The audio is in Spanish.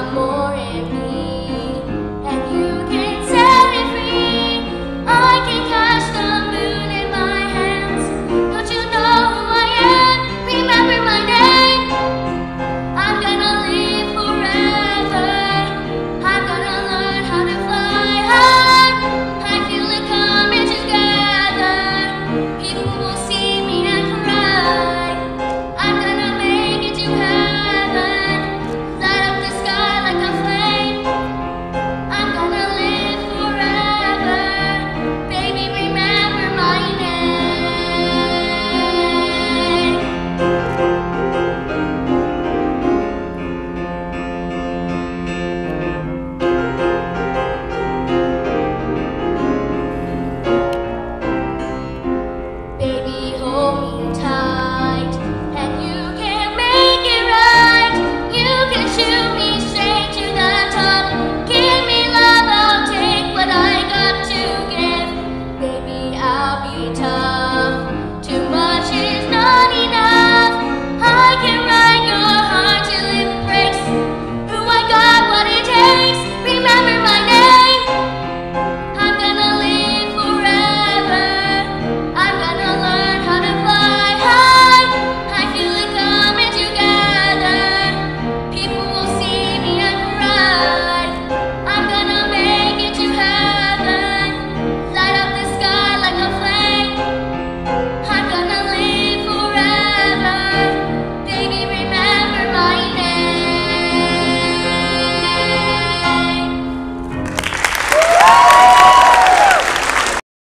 amor.